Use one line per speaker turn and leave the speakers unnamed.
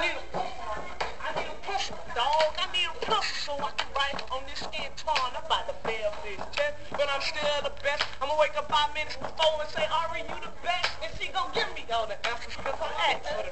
I need a poof. I need a dog. I need a poof so I can write on this guitar. torn. I'm about to bail this but I'm still the best. I'ma wake up five minutes before and say, Ari, you the best. And she gon' give me all the answers.